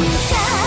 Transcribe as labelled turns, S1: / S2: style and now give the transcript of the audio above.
S1: Peace out.